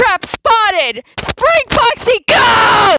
Trap spotted! Spring Foxy, go!